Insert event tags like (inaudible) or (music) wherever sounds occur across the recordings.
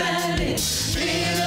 understanding, bigger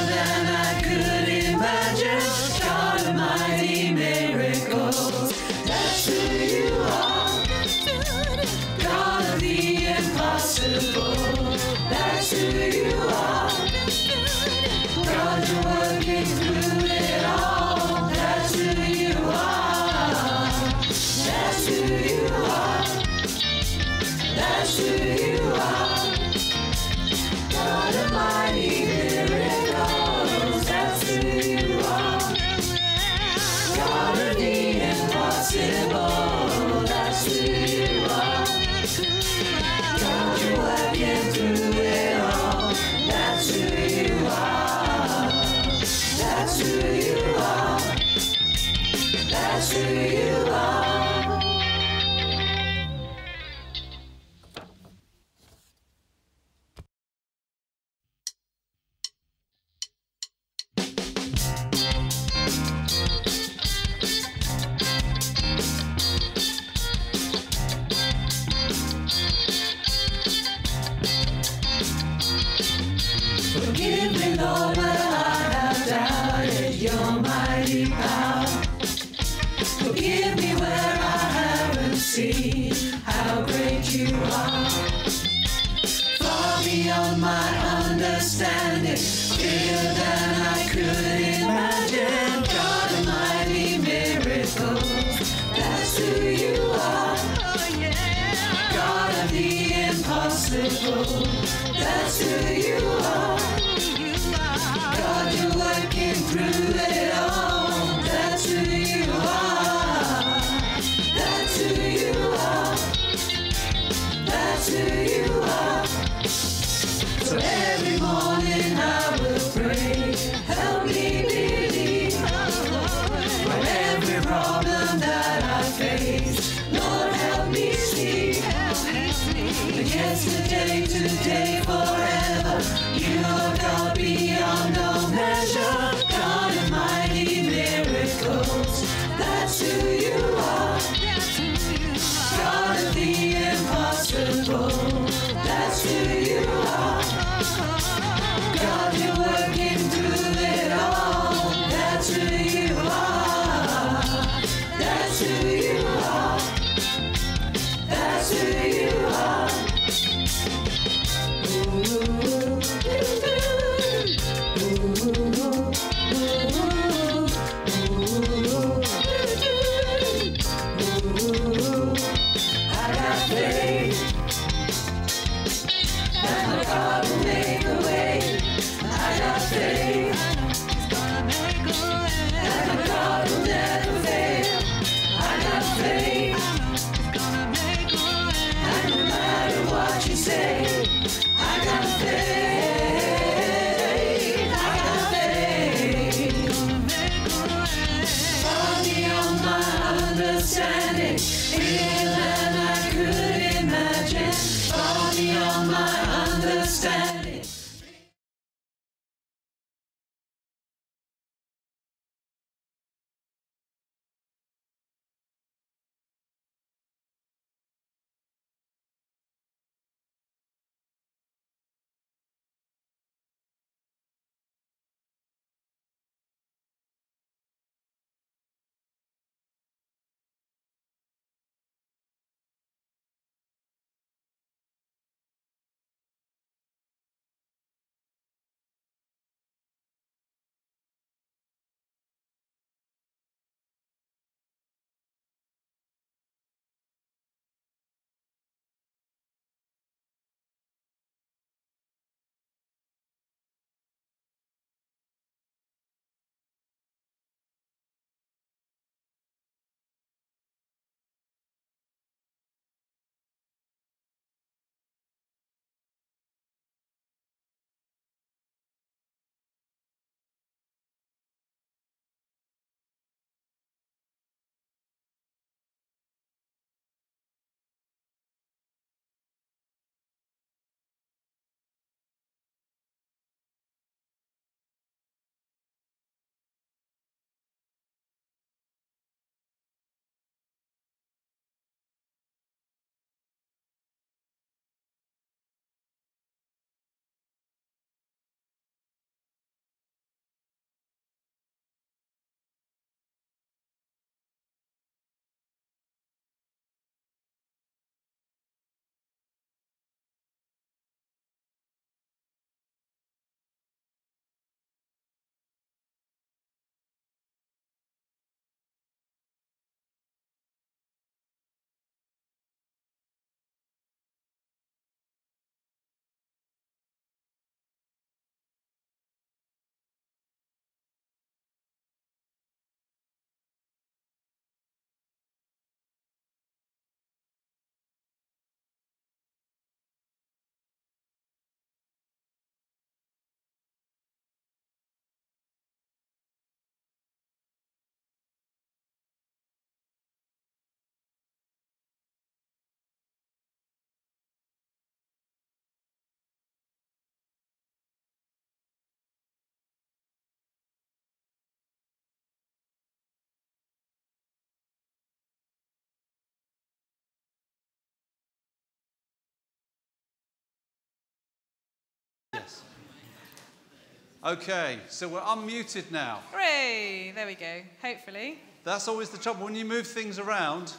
Okay, so we're unmuted now. Hooray! There we go. Hopefully. That's always the trouble when you move things around.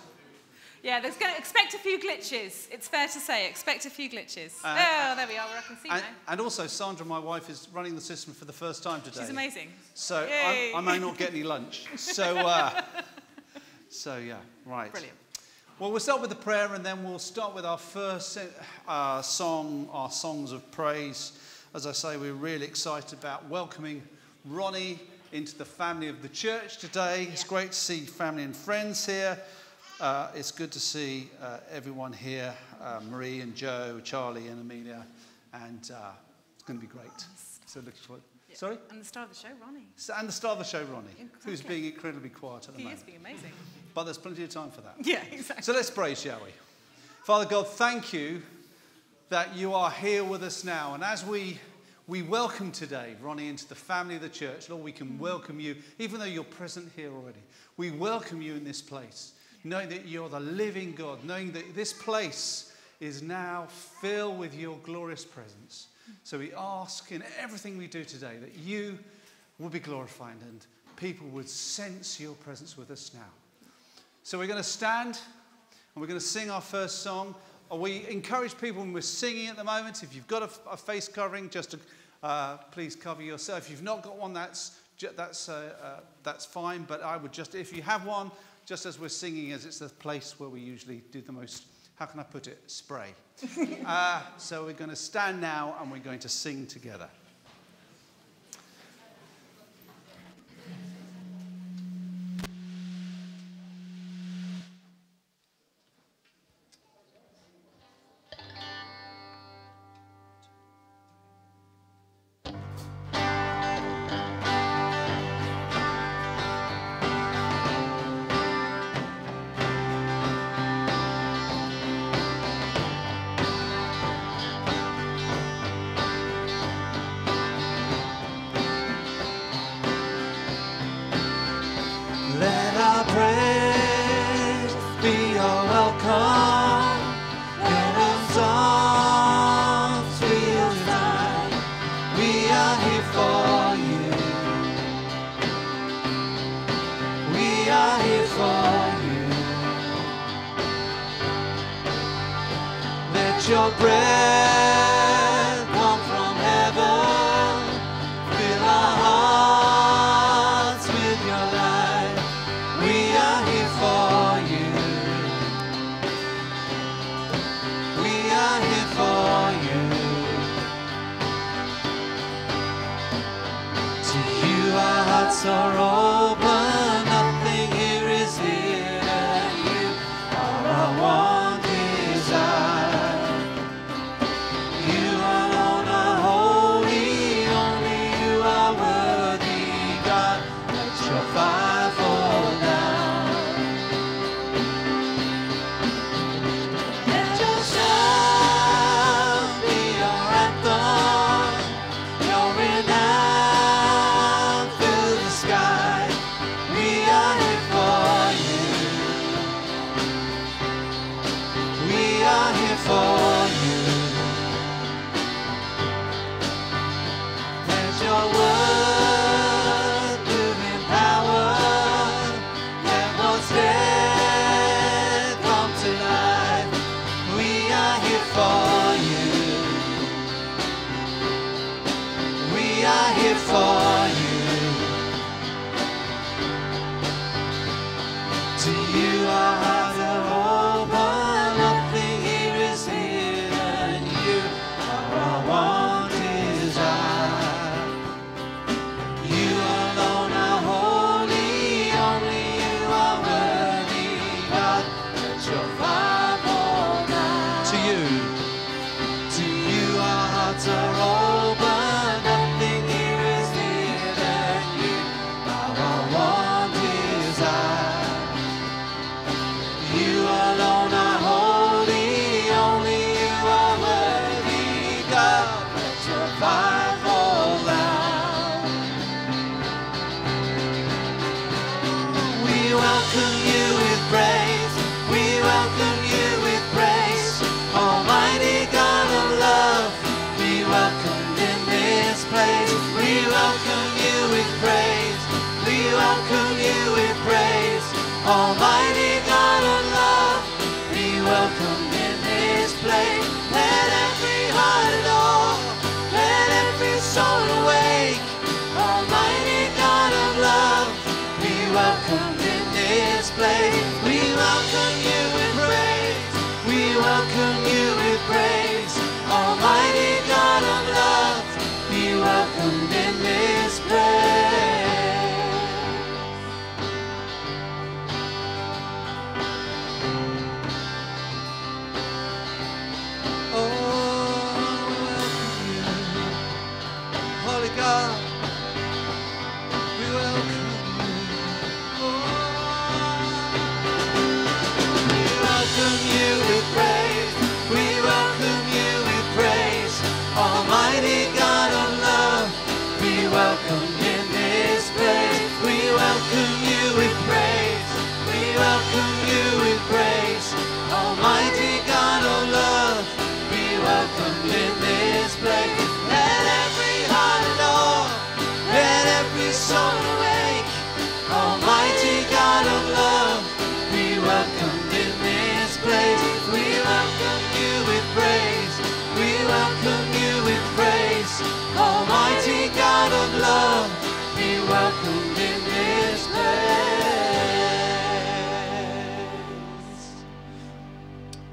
Yeah, there's going to expect a few glitches. It's fair to say, expect a few glitches. Uh, oh, there we are. Where I can see And, now. and also, Sandra, my wife, is running the system for the first time today. She's amazing. So. I, I may not get any lunch. (laughs) So, uh, so yeah, right. Brilliant. Well, we'll start with the prayer and then we'll start with our first uh, song, our songs of praise. As I say, we're really excited about welcoming Ronnie into the family of the church today. It's great to see family and friends here. Uh, it's good to see uh, everyone here uh, Marie and Joe, Charlie and Amelia. And uh, it's going to be great. So looking forward. Yeah. Sorry? And the star of the show, Ronnie. So- And the star of the show, Ronnie, who's being incredibly quiet at the He moment. is being amazing. But there's plenty of time for that. (laughs) Yeah, exactly. So let's pray, shall we? Father God, thank you that you are here with us now. And as we, we welcome today Ronnie into the family of the church, Lord, we can welcome you, even though you're present here already. We welcome you in this place, knowing that you're the living God, knowing that this place is now filled with your glorious presence. So we ask in everything we do today that you will be glorified and people would sense your presence with us now. So we're going to stand and we're going to sing our first song. We encourage people when we're singing at the moment, if you've got a, a face covering, just to, uh, please cover yourself. If you've not got one, that's, that's, uh, uh, that's fine. But I would just, if you have one, just as we're singing, as it's the place where we usually do the most, how can I put it, spray. (laughs) uh, so we're going to stand now and we're going to sing together.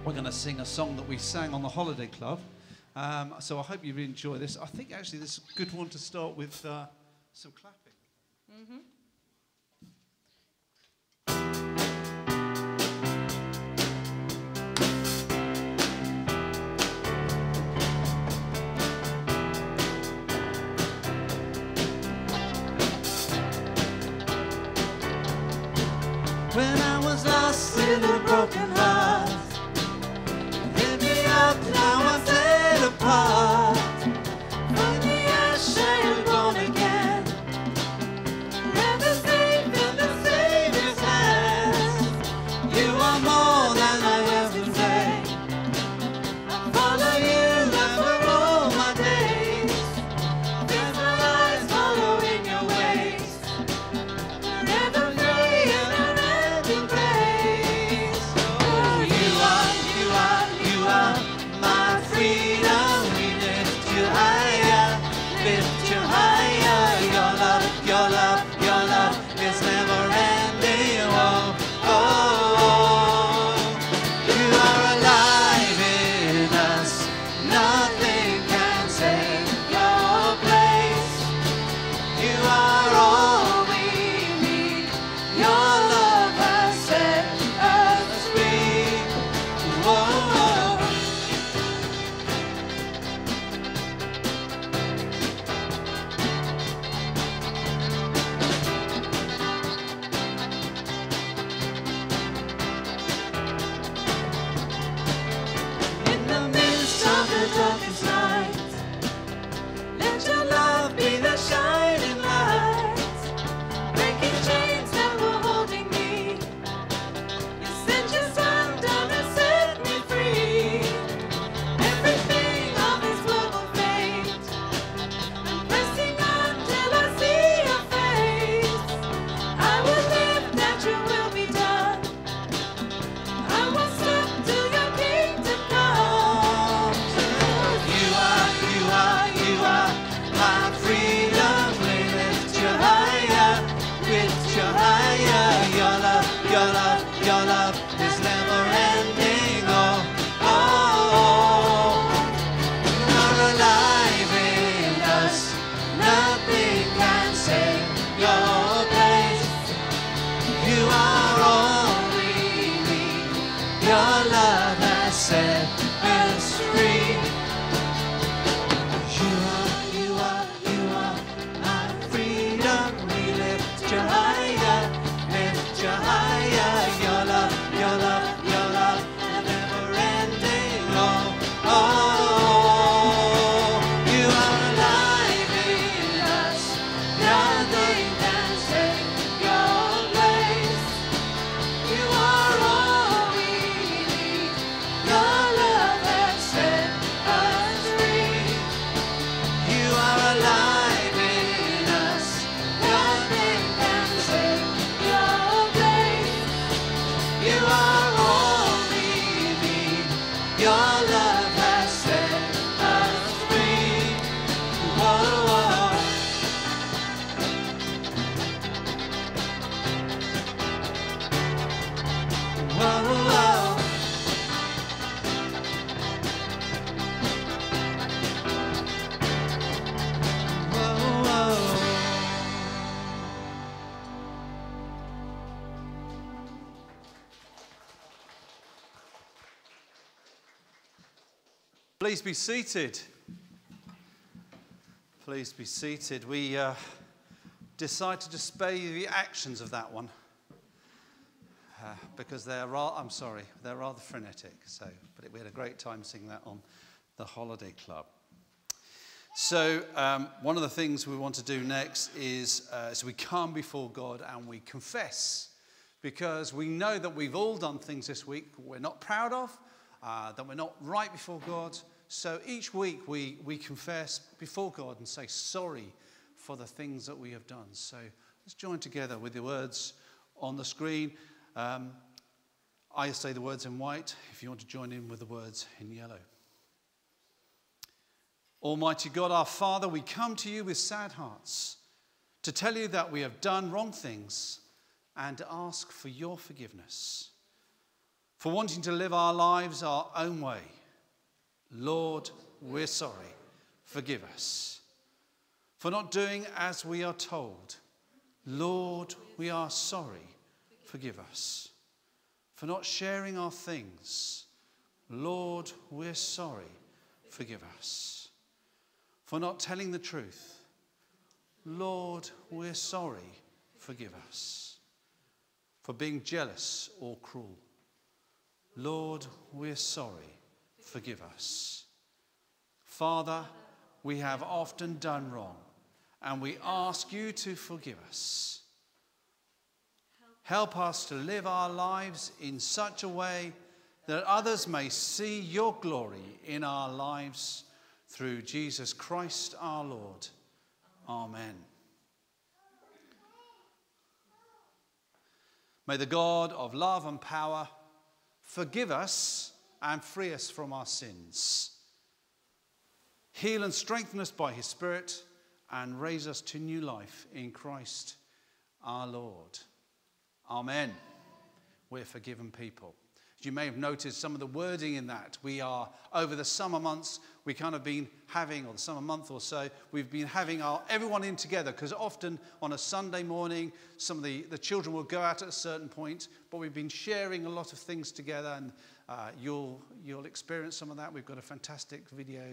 We're going to sing a song that we sang on the Holiday Club. Um, so I hope you really enjoy this. I think actually this is a good one to start with uh, some clapping. Mm -hmm. when I was lost in a broken heart. Lift me up now I'm set apart. Please be seated. Please be seated. We uh, decided to you the actions of that one uh, because they're rather, I'm sorry, they're rather frenetic. So, but we had a great time seeing that on the Holiday Club. So, um, one of the things we want to do next is uh, so we come before God and we confess because we know that we've all done things this week we're not proud of, uh, that we're not right before God. So each week we, we confess before God and say sorry for the things that we have done. So let's join together with the words on the screen. Um, I say the words in white if you want to join in with the words in yellow. Almighty God, our Father, we come to you with sad hearts to tell you that we have done wrong things and to ask for your forgiveness. For wanting to live our lives our own way. Lord, we're sorry. Forgive us. For not doing as we are told. Lord, we are sorry. Forgive us. For not sharing our things. Lord, we're sorry. Forgive us for not telling the truth. Lord, we're sorry. Forgive us. For being jealous or cruel. Lord, we're sorry. Forgive us. Father, we have often done wrong, and we ask you to forgive us. Help us to live our lives in such a way that others may see your glory in our lives through Jesus Christ our Lord. Amen. May the God of love and power forgive us and free us from our sins, heal and strengthen us by his Spirit, and raise us to new life in Christ our Lord. Amen. We're forgiven people. You may have noticed some of the wording in that. We are, over the summer months, we kind of been having, or the summer month or so, we've been having our, everyone in together because often on a Sunday morning, some of the, the children will go out at a certain point, but we've been sharing a lot of things together and uh, you'll, you'll experience some of that. We've got a fantastic video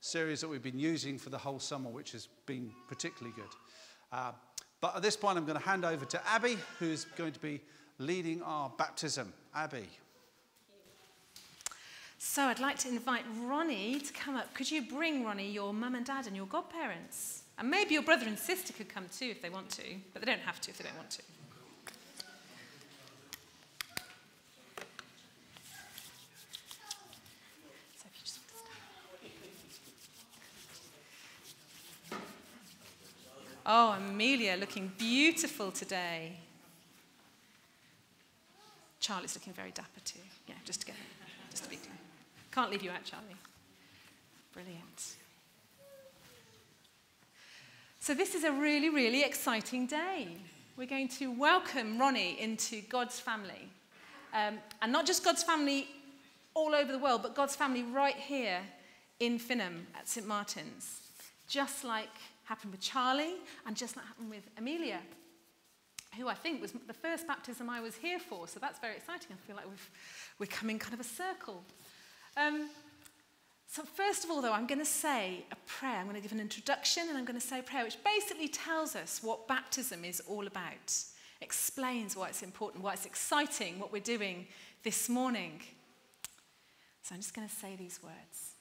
series that we've been using for the whole summer, which has been particularly good. Uh, but at this point, I'm going to hand over to Abby, who's going to be leading our baptism. Abby. So I'd like to invite Ronnie to come up. Could you bring, Ronnie, your mum and dad and your godparents? And maybe your brother and sister could come too if they want to, but they don't have to if they don't want to. Oh, Amelia looking beautiful today. Charlie's looking very dapper too. Yeah, just to get, just to be clear. Can't leave you out, Charlie. Brilliant. So, this is a really, really exciting day. We're going to welcome Ronnie into God's family. Um, and not just God's family all over the world, but God's family right here in Finham at St. Martin's. Just like happened with Charlie and just like happened with Amelia, who I think was the first baptism I was here for. So that's very exciting. I feel like we've, we're coming kind of a circle. Um, so, first of all, though, I'm going to say a prayer. I'm going to give an introduction and I'm going to say a prayer which basically tells us what baptism is all about, explains why it's important, why it's exciting, what we're doing this morning. So, I'm just going to say these words.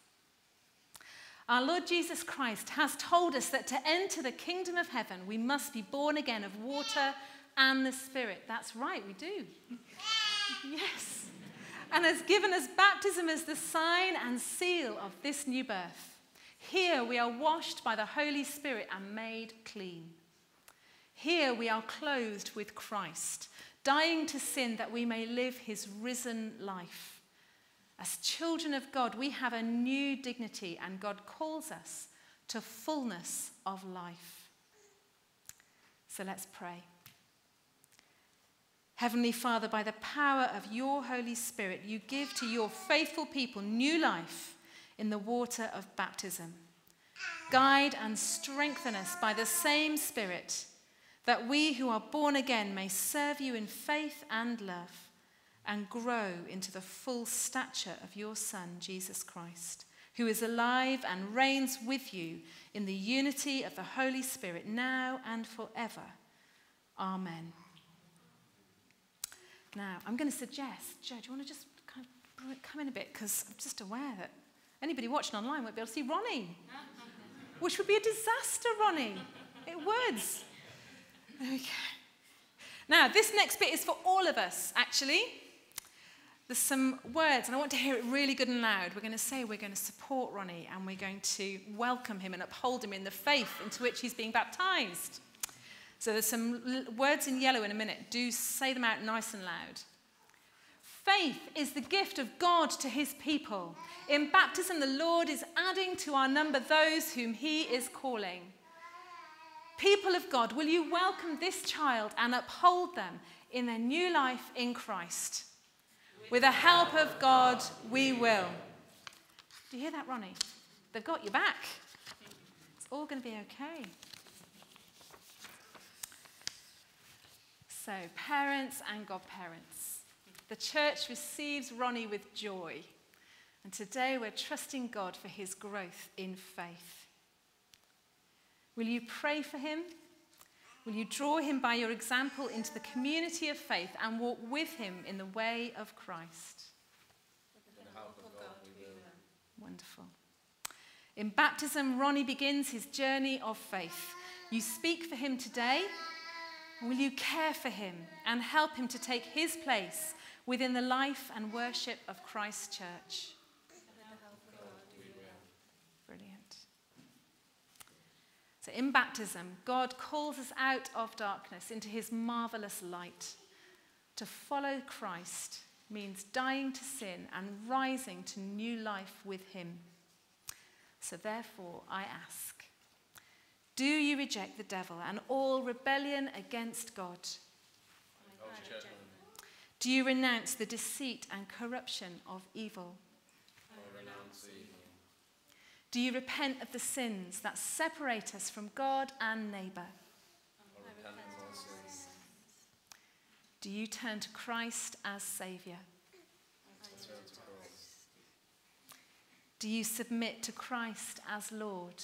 Our Lord Jesus Christ has told us that to enter the kingdom of heaven, we must be born again of water and the Spirit. That's right, we do. yes and has given us baptism as the sign and seal of this new birth. Here we are washed by the Holy Spirit and made clean. Here we are clothed with Christ, dying to sin that we may live his risen life. As children of God, we have a new dignity, and God calls us to fullness of life. So let's pray. Heavenly Father, by the power of your Holy Spirit, you give to your faithful people new life in the water of baptism. Guide and strengthen us by the same Spirit, that we who are born again may serve you in faith and love and grow into the full stature of your Son, Jesus Christ, who is alive and reigns with you in the unity of the Holy Spirit, now and forever. Amen. Now, I'm going to suggest, Joe, do you want to just kind of come in a bit? Because I'm just aware that anybody watching online won't be able to see Ronnie, (laughs) which would be a disaster, Ronnie. It would. Okay. Now, this next bit is for all of us, actually. There's some words, and I want to hear it really good and loud. We're going to say we're going to support Ronnie and we're going to welcome him and uphold him in the faith into which he's being baptized. So there's some words in yellow in a minute. Do say them out nice and loud. Faith is the gift of God to his people. In baptism, the Lord is adding to our number those whom he is calling. People of God, will you welcome this child and uphold them in their new life in Christ? With the help of God, we will. Do you hear that, Ronnie? They've got your back. It's all going to be okay. So, parents and godparents, the church receives Ronnie with joy. And today we're trusting God for his growth in faith. Will you pray for him? Will you draw him by your example into the community of faith and walk with him in the way of Christ? Wonderful. In baptism, Ronnie begins his journey of faith. You speak for him today. Will you care for him and help him to take his place within the life and worship of Christ Church? So, in baptism, God calls us out of darkness into his marvelous light. To follow Christ means dying to sin and rising to new life with him. So, therefore, I ask do you reject the devil and all rebellion against God? Do you renounce the deceit and corruption of evil? Do you repent of the sins that separate us from God and neighbour? Do you turn to Christ as Saviour? Do you submit to Christ as Lord?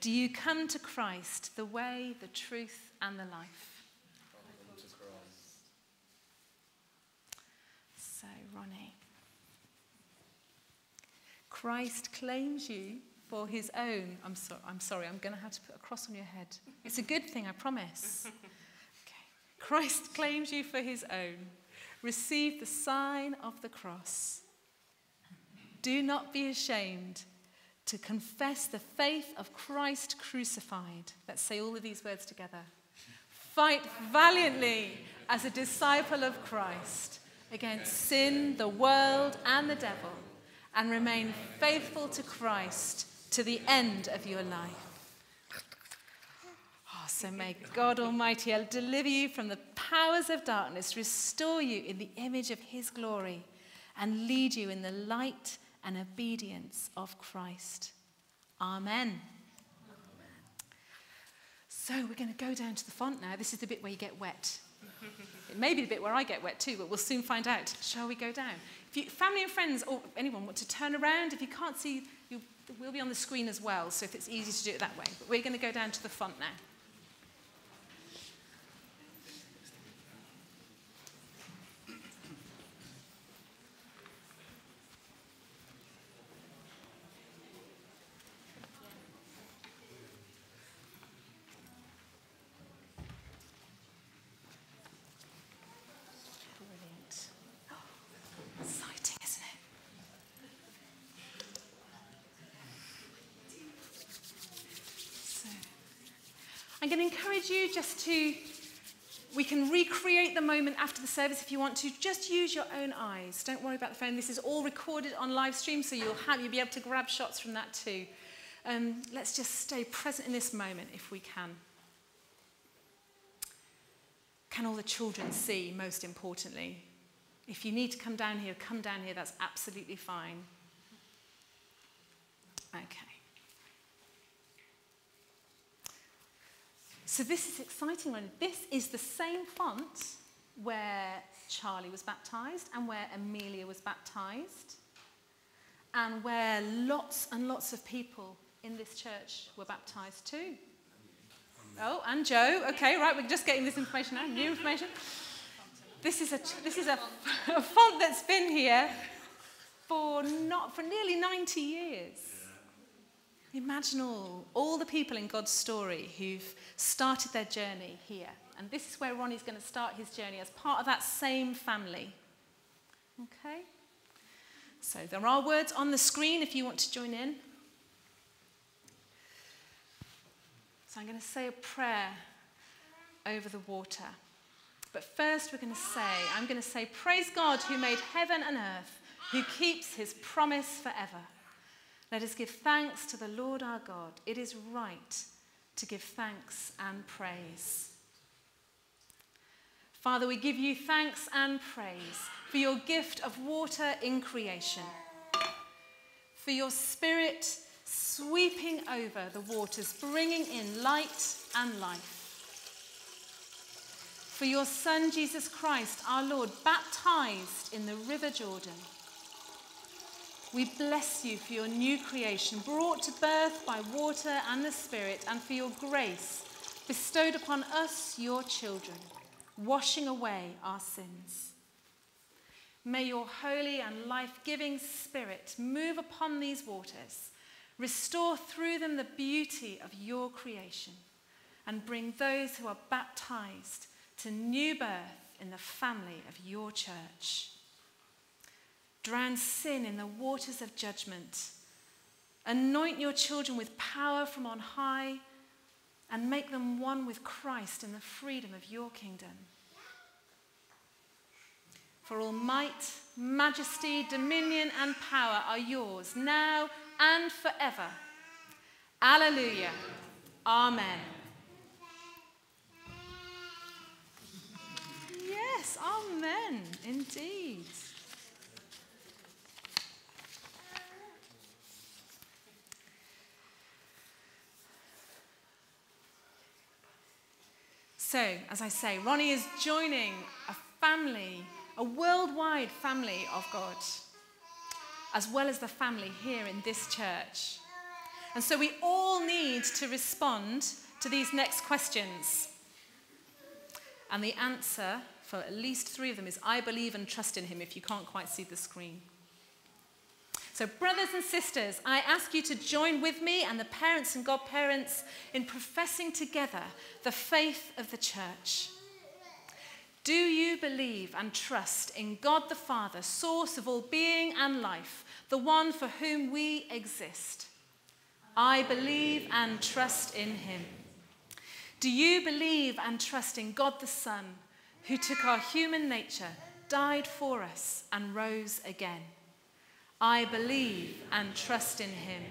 Do you come to Christ, the way, the truth, and the life? So, Ronnie. Christ claims you for his own. I'm, so, I'm sorry, I'm going to have to put a cross on your head. It's a good thing, I promise. Okay. Christ claims you for his own. Receive the sign of the cross. Do not be ashamed to confess the faith of Christ crucified. Let's say all of these words together. Fight valiantly as a disciple of Christ against sin, the world, and the devil and remain faithful to Christ to the end of your life. Oh, so may God Almighty deliver you from the powers of darkness, restore you in the image of his glory, and lead you in the light and obedience of Christ. Amen. So we're going to go down to the font now. This is the bit where you get wet. It may be the bit where I get wet too, but we'll soon find out. Shall we go down? If you, family and friends or anyone want to turn around, if you can't see, you will be on the screen as well. So if it's easy to do it that way. But we're going to go down to the front now. I'm going to encourage you just to, we can recreate the moment after the service if you want to. Just use your own eyes. Don't worry about the phone. This is all recorded on live stream, so you'll, have, you'll be able to grab shots from that too. Um, let's just stay present in this moment if we can. Can all the children see, most importantly? If you need to come down here, come down here. That's absolutely fine. Okay. So this is exciting. This is the same font where Charlie was baptized and where Amelia was baptized. and where lots and lots of people in this church were baptized too. Oh, and Joe. Okay, right, we're just getting this information now, new information. This is a, this is a, a font that's been here for, not, for nearly 90 years. Imagine all, all the people in God's story who've started their journey here. And this is where Ronnie's going to start his journey as part of that same family. Okay? So there are words on the screen if you want to join in. So I'm going to say a prayer over the water. But first, we're going to say, I'm going to say, Praise God who made heaven and earth, who keeps his promise forever. Let us give thanks to the Lord our God. It is right to give thanks and praise. Father, we give you thanks and praise for your gift of water in creation, for your spirit sweeping over the waters, bringing in light and life. For your Son, Jesus Christ, our Lord, baptized in the River Jordan. We bless you for your new creation, brought to birth by water and the Spirit, and for your grace bestowed upon us, your children, washing away our sins. May your holy and life giving Spirit move upon these waters, restore through them the beauty of your creation, and bring those who are baptized to new birth in the family of your church. Drown sin in the waters of judgment. Anoint your children with power from on high and make them one with Christ in the freedom of your kingdom. For all might, majesty, dominion, and power are yours now and forever. Alleluia. Amen. Yes, amen, indeed. So, as I say, Ronnie is joining a family, a worldwide family of God, as well as the family here in this church. And so we all need to respond to these next questions. And the answer for at least three of them is I believe and trust in him if you can't quite see the screen. So, brothers and sisters, I ask you to join with me and the parents and godparents in professing together the faith of the church. Do you believe and trust in God the Father, source of all being and life, the one for whom we exist? I believe and trust in him. Do you believe and trust in God the Son, who took our human nature, died for us, and rose again? I believe and trust in him.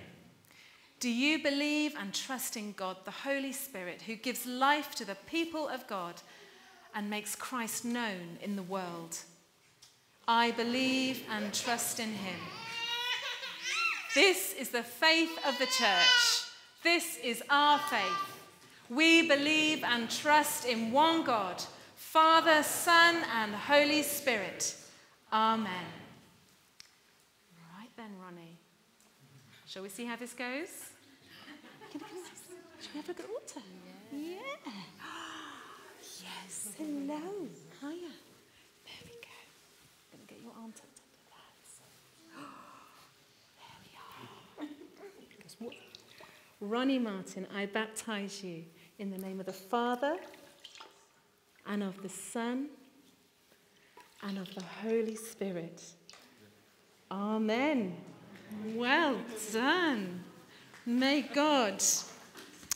Do you believe and trust in God, the Holy Spirit, who gives life to the people of God and makes Christ known in the world? I believe and trust in him. This is the faith of the church. This is our faith. We believe and trust in one God, Father, Son, and Holy Spirit. Amen. Shall we see how this goes? Can we, shall we have a look at the? Yeah. yeah. (gasps) yes. Hello. Hiya. There we go. I'm going to get your arm tucked under that. (gasps) there we are. Ronnie Martin, I baptize you in the name of the Father and of the Son and of the Holy Spirit. Amen. Well done. May God,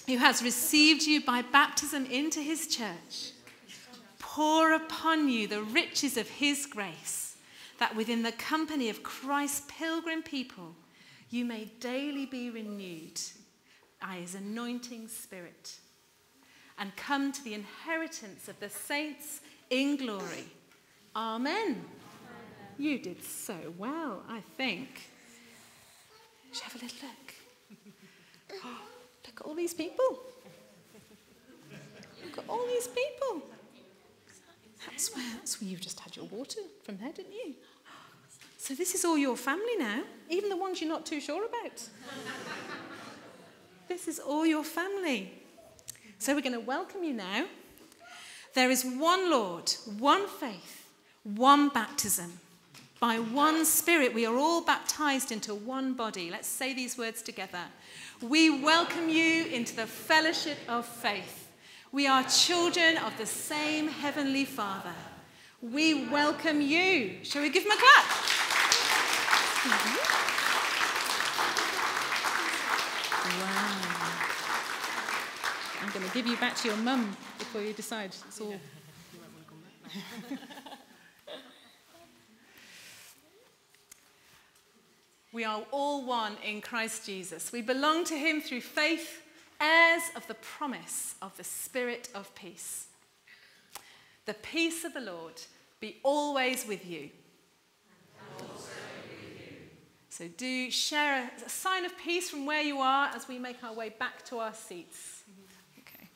who has received you by baptism into his church, pour upon you the riches of his grace, that within the company of Christ's pilgrim people, you may daily be renewed by his anointing spirit and come to the inheritance of the saints in glory. Amen. You did so well, I think. Should have a little look. (gasps) Oh, look at all these people. Look at all these people. That's where, that's where you just had your water from there, didn't you? (gasps) So this is all your family now, even the ones you're not too sure about. (laughs) this is all your family. So we're going to welcome you now. There is one Lord, one faith, one baptism. By one Spirit, we are all baptized into one body. Let's say these words together. We welcome you into the fellowship of faith. We are children of the same Heavenly Father. We welcome you. Shall we give him a clap? Wow. I'm going to give you back to your mum before you decide. It's all. (laughs) (laughs) we are all one in Christ Jesus. We belong to him through faith, heirs of the promise of the Spirit of peace. The peace of the Lord be always with you. So do share a, a sign of peace from where you are as we make our way back to our seats. Okay.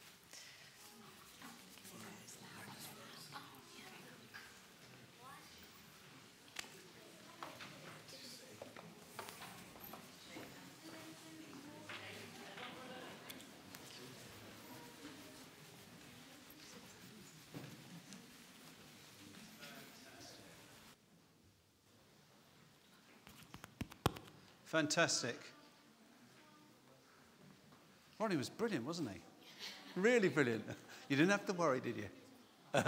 Fantastic. Ronnie was brilliant, wasn't he? Really brilliant. (laughs) You didn't have to worry, did you? (laughs)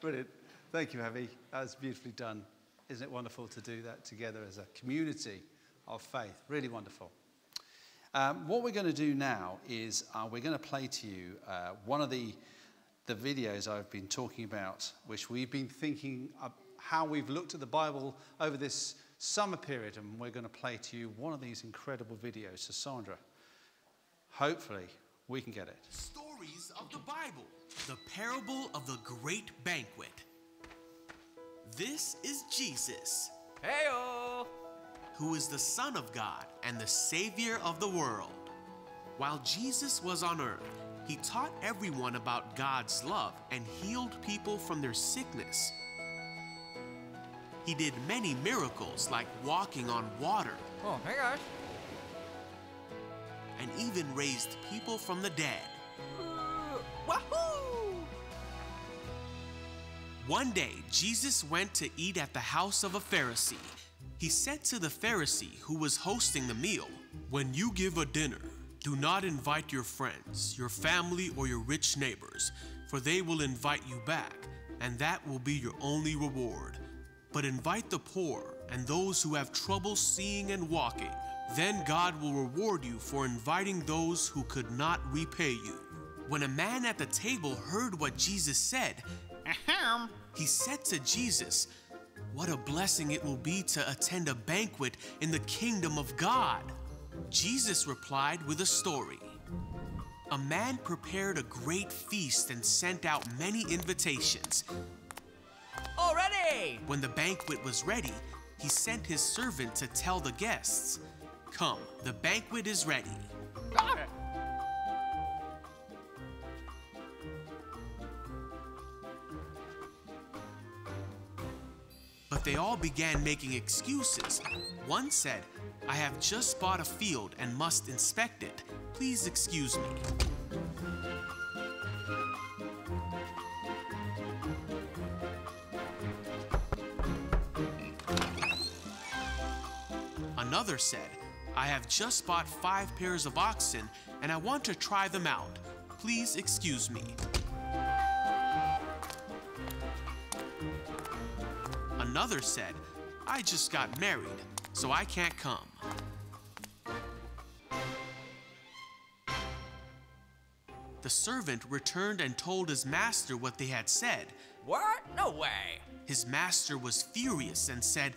brilliant. Thank you, Abby. That was beautifully done. Isn't it wonderful to do that together as a community of faith? Really wonderful. Um, what we're going to do now is uh, we're going to play to you uh, one of the, the videos I've been talking about, which we've been thinking of how we've looked at the Bible over this summer period, and we're going to play to you one of these incredible videos. So, Sandra, hopefully we can get it. Stories of the Bible. The parable of the great banquet. This is Jesus, Heyo! who is the Son of God and the Savior of the world. While Jesus was on earth, he taught everyone about God's love and healed people from their sickness. He did many miracles like walking on water Oh, hey guys. and even raised people from the dead. Wahoo! One day, Jesus went to eat at the house of a Pharisee. He said to the Pharisee who was hosting the meal, When you give a dinner, do not invite your friends, your family, or your rich neighbors, for they will invite you back, and that will be your only reward. But invite the poor and those who have trouble seeing and walking. Then God will reward you for inviting those who could not repay you. When a man at the table heard what Jesus said, Ahem. he said to Jesus, What a blessing it will be to attend a banquet in the kingdom of God. Jesus replied with a story. A man prepared a great feast and sent out many invitations. Already! When the banquet was ready, he sent his servant to tell the guests, Come, the banquet is ready. It. But they all began making excuses. One said, I have just bought a field and must inspect it. Please excuse me. Another said, I have just bought five pairs of oxen and I want to try them out. Please excuse me. Another said, I just got married, so I can't come. The servant returned and told his master what they had said. What? No way. His master was furious and said,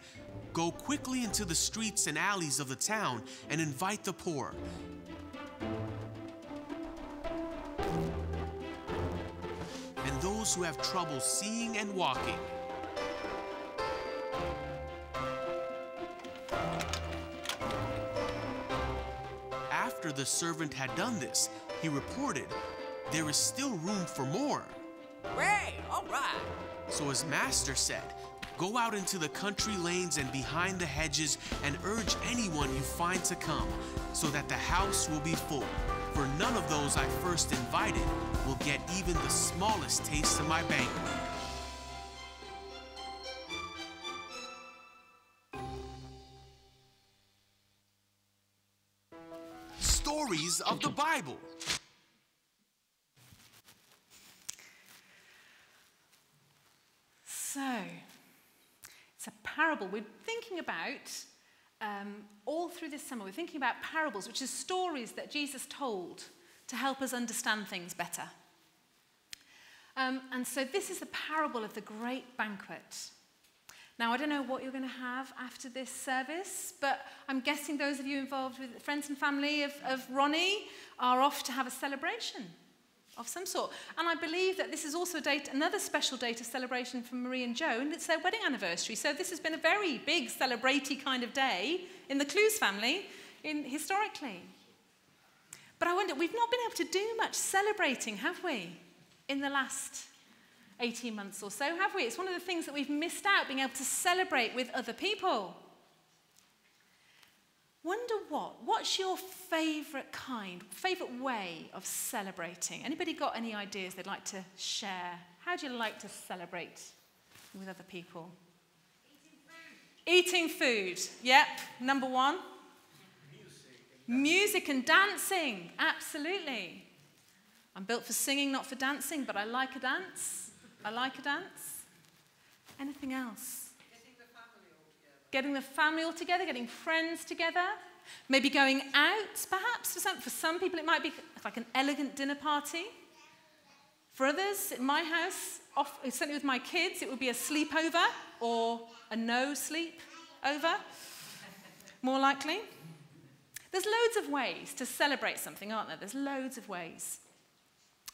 Go quickly into the streets and alleys of the town and invite the poor. And those who have trouble seeing and walking. After the servant had done this, he reported, There is still room for more. Hey, all right. So his master said, Go out into the country lanes and behind the hedges and urge anyone you find to come, so that the house will be full. For none of those I first invited will get even the smallest taste of my banquet. Stories of the Bible. So, it's a parable. We're thinking about, um, all through this summer, we're thinking about parables, which is stories that Jesus told to help us understand things better. Um, and so, this is the parable of the great banquet. Now, I don't know what you're going to have after this service, but I'm guessing those of you involved with friends and family of, of Ronnie are off to have a celebration of some sort. And I believe that this is also a date, another special date of celebration for Marie and Joe, and it's their wedding anniversary. So this has been a very big celebratory kind of day in the Clues family in, historically. But I wonder, we've not been able to do much celebrating, have we, in the last 18 months or so, have we? It's one of the things that we've missed out, being able to celebrate with other people. Wonder what? What's your favourite kind, favourite way of celebrating? Anybody got any ideas they'd like to share? How do you like to celebrate with other people? Eating food. Eating food. Yep, number one. Music and dancing. Absolutely. I'm built for singing, not for dancing, but I like a dance. I like a dance. Anything else? Getting the family all together, getting friends together, maybe going out, perhaps. For some, for some people, it might be like an elegant dinner party. For others, in my house, off, certainly with my kids, it would be a sleepover or a no sleep over, more likely. There's loads of ways to celebrate something, aren't there? There's loads of ways.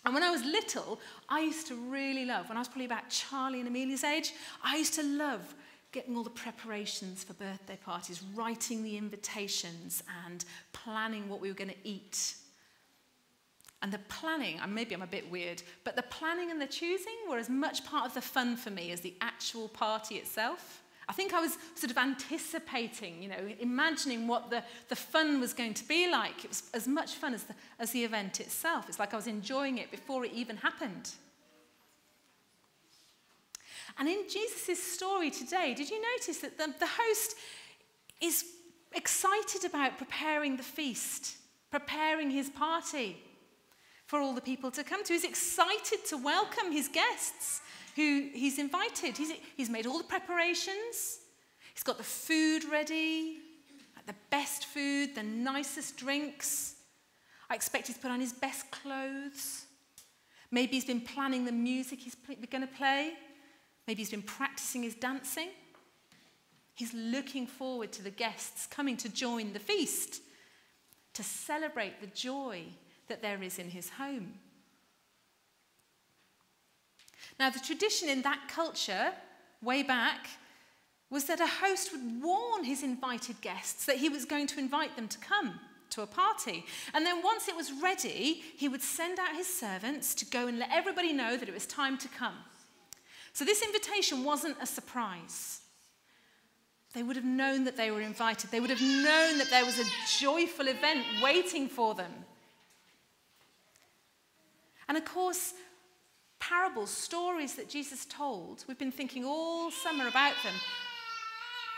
And when I was little, I used to really love, when I was probably about Charlie and Amelia's age, I used to love getting all the preparations for birthday parties, writing the invitations and planning what we were going to eat. And the planning, and maybe I'm a bit weird, but the planning and the choosing were as much part of the fun for me as the actual party itself. I think I was sort of anticipating, you know, imagining what the, the fun was going to be like. It was as much fun as the, as the event itself. It's like I was enjoying it before it even happened. And in Jesus' story today, did you notice that the, the host is excited about preparing the feast, preparing his party for all the people to come to? He's excited to welcome his guests who he's invited. He's, he's made all the preparations, he's got the food ready, like the best food, the nicest drinks. I expect he's put on his best clothes. Maybe he's been planning the music he's going to play. Maybe he's been practicing his dancing. He's looking forward to the guests coming to join the feast, to celebrate the joy that there is in his home. Now, the tradition in that culture, way back, was that a host would warn his invited guests that he was going to invite them to come to a party. And then once it was ready, he would send out his servants to go and let everybody know that it was time to come. So this invitation wasn't a surprise. They would have known that they were invited. They would have known that there was a joyful event waiting for them. And of course, parables, stories that Jesus told, we've been thinking all summer about them,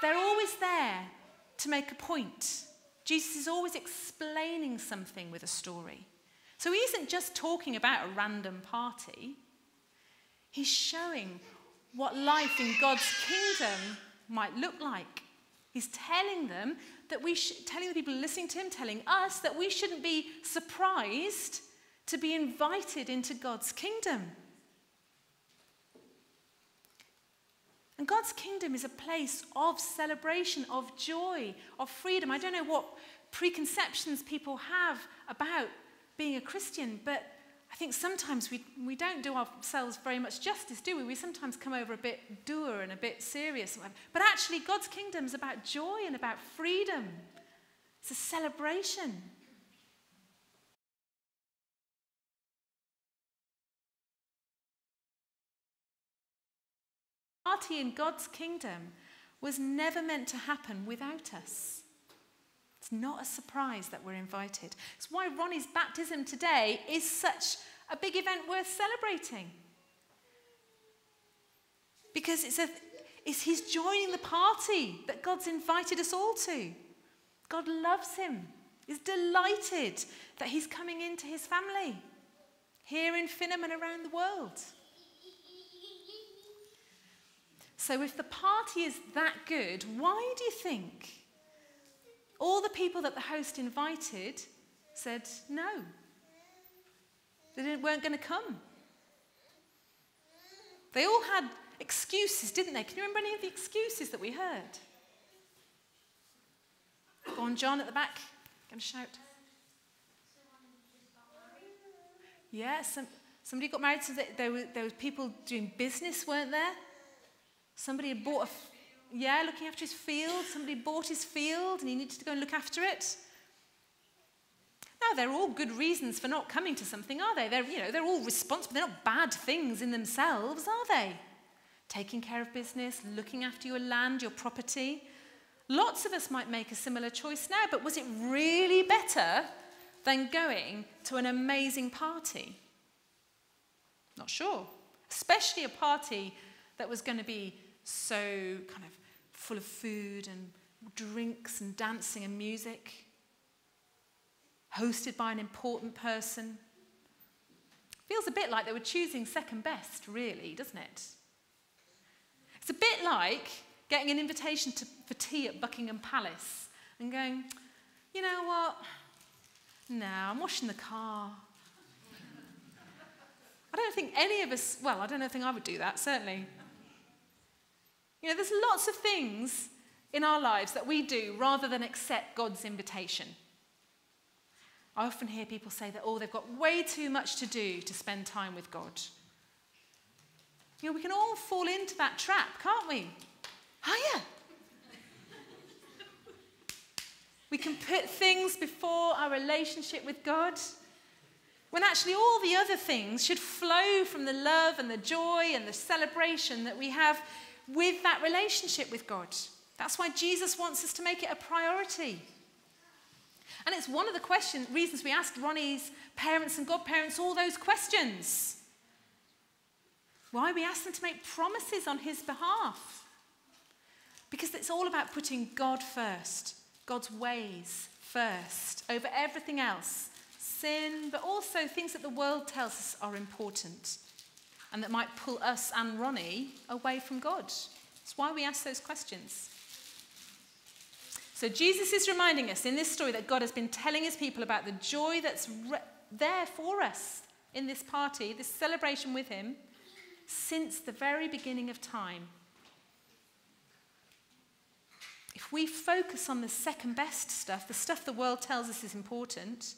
they're always there to make a point. Jesus is always explaining something with a story. So he isn't just talking about a random party, he's showing what life in God's kingdom might look like. He's telling them that we should, telling the people listening to him, telling us that we shouldn't be surprised to be invited into God's kingdom. And God's kingdom is a place of celebration, of joy, of freedom. I don't know what preconceptions people have about being a Christian, but I think sometimes we, we don't do ourselves very much justice, do we? We sometimes come over a bit dour and a bit serious. But actually, God's kingdom is about joy and about freedom, it's a celebration. party in God's kingdom was never meant to happen without us. Not a surprise that we're invited. It's why Ronnie's baptism today is such a big event worth celebrating. Because it's, a, it's he's joining the party that God's invited us all to. God loves him, is delighted that he's coming into his family here in Finham and around the world. So, if the party is that good, why do you think all the people that the host invited said no? They weren't going to come. They all had excuses, didn't they? Can you remember any of the excuses that we heard? Go on, John at the back. Going to shout. Yeah, some, somebody got married, so there were, there were people doing business, weren't there? Somebody had bought a, yeah, looking after his field. Somebody bought his field and he needed to go and look after it. Now, they're all good reasons for not coming to something, are they? They're, you know, they're all responsible. They're not bad things in themselves, are they? Taking care of business, looking after your land, your property. Lots of us might make a similar choice now, but was it really better than going to an amazing party? Not sure. Especially a party that was going to be so kind of full of food and drinks and dancing and music, hosted by an important person. Feels a bit like they were choosing second best, really, doesn't it? It's a bit like getting an invitation to, for tea at Buckingham Palace and going, you know what? No, I'm washing the car. I don't think any of us, well, I don't think I would do that, certainly. You know, there's lots of things in our lives that we do rather than accept God's invitation. I often hear people say that, oh, they've got way too much to do to spend time with God. You know, we can all fall into that trap, can't we? Oh, yeah. We can put things before our relationship with God when actually all the other things should flow from the love and the joy and the celebration that we have with that relationship with God. That's why Jesus wants us to make it a priority. And it's one of the question, reasons we asked Ronnie's parents and godparents all those questions. Why we asked them to make promises on his behalf. Because it's all about putting God first, God's ways first, over everything else. Sin, but also things that the world tells us are important and that might pull us and Ronnie away from God. That's why we ask those questions. So Jesus is reminding us in this story that God has been telling his people about the joy that's re- there for us in this party, this celebration with him, since the very beginning of time. If we focus on the second best stuff, the stuff the world tells us is important,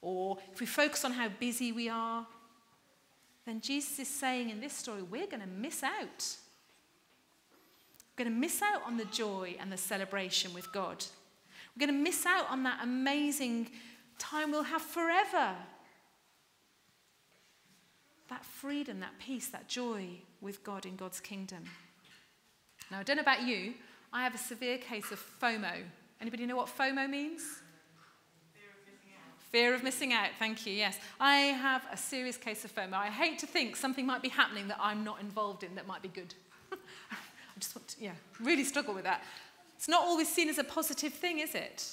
or if we focus on how busy we are, then Jesus is saying in this story, we're going to miss out. We're going to miss out on the joy and the celebration with God. We're going to miss out on that amazing time we'll have forever. That freedom, that peace, that joy with God in God's kingdom. Now, I don't know about you, I have a severe case of FOMO. Anybody know what FOMO means? Fear of missing out, thank you, yes. I have a serious case of FOMO. I hate to think something might be happening that I'm not involved in that might be good. (laughs) I just want to, yeah, really struggle with that. It's not always seen as a positive thing, is it?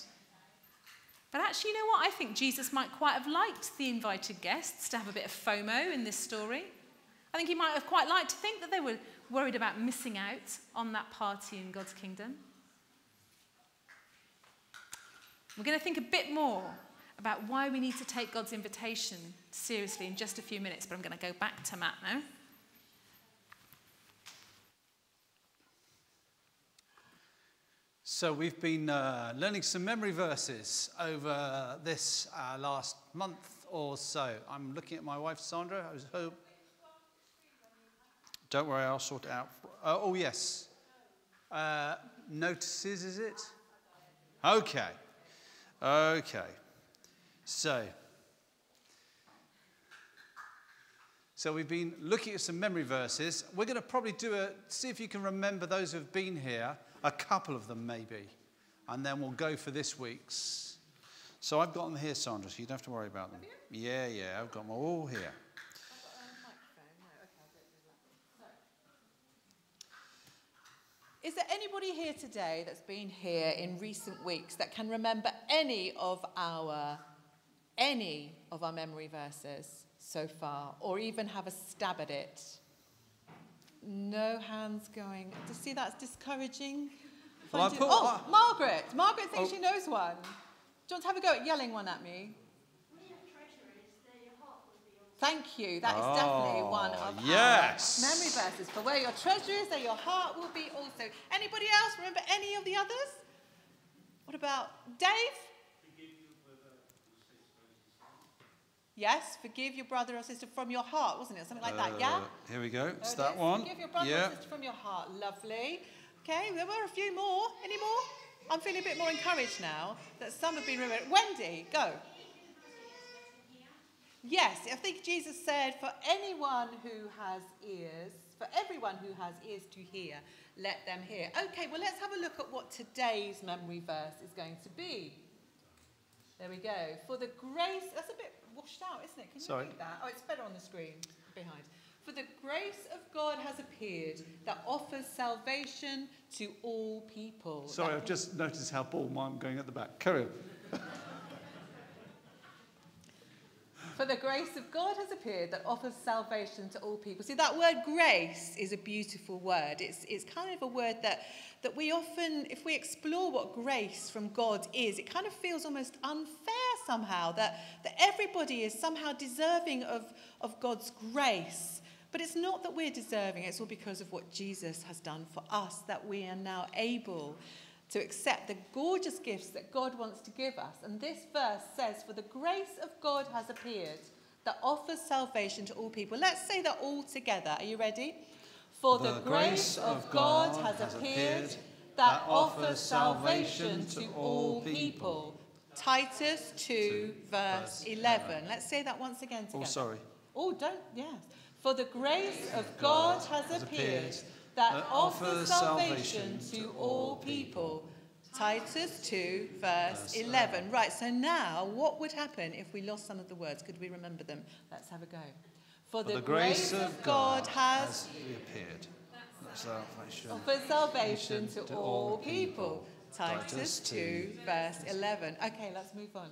But actually, you know what? I think Jesus might quite have liked the invited guests to have a bit of FOMO in this story. I think he might have quite liked to think that they were worried about missing out on that party in God's kingdom. We're going to think a bit more about why we need to take God's invitation seriously in just a few minutes, but I'm going to go back to Matt now. So, we've been uh, learning some memory verses over this uh, last month or so. I'm looking at my wife, Sandra. I was hope. Don't worry, I'll sort it out. Uh, oh, yes. Uh, notices, is it? Okay. Okay. So, So we've been looking at some memory verses. We're going to probably do a see if you can remember those who've been here, a couple of them maybe, and then we'll go for this week's. So I've got them here, Sandra. So you don't have to worry about them. Yeah, yeah, I've got them all here. Is there anybody here today that's been here in recent weeks that can remember any of our any of our memory verses so far or even have a stab at it? No hands going. To see that's discouraging. Well, I you- put- oh, I- Margaret. Margaret thinks Oh. she knows one. Do you want to have a go at yelling one at me? Thank you. That is definitely ah, one of Oh, yes. our memory verses. For where your treasure is, there your heart will be also. Anybody else remember any of the others? What about Dave? Yes, forgive your brother or sister from your heart, wasn't it? Something like that, yeah? Uh, here we go. It's There it that is. one. Forgive your brother yeah. or sister from your heart. Lovely. Okay, there were a few more. Any more? I'm feeling a bit more encouraged now that some have been remembered. Wendy, go. Yes, I think Jesus said, for anyone who has ears, for everyone who has ears to hear, let them hear. Okay, well, let's have a look at what today's memory verse is going to be. There we go. For the grace, that's a bit washed out, isn't it? Can you Sorry. read that? Oh, it's better on the screen behind. For the grace of God has appeared that offers salvation to all people. Sorry, That I've just noticed how bald I'm going at the back. Carry on. (laughs) For the grace of God has appeared that offers salvation to all people. See, that word grace is a beautiful word. It's, it's kind of a word that, that we often, if we explore what grace from God is, it kind of feels almost unfair somehow that, that everybody is somehow deserving of, of God's grace. But it's not that we're deserving, it's all because of what Jesus has done for us that we are now able to accept the gorgeous gifts that God wants to give us. And this verse says, For the grace of God has appeared that offers salvation to all people. Let's say that all together. Are you ready? For the, grace of God has appeared that offers salvation to all people. Titus 2, verse 11. Let's say that once again oh, together. Oh, sorry. Oh, don't, yes. For the grace of God has appeared that offers salvation to all people. Titus 2, verse 11. Right, so now what would happen if we lost some of the words? Could we remember them? Let's have a go. For For the grace of God has appeared. Salvation. offers salvation to all people. Titus 2, verse 11. Okay, let's move on.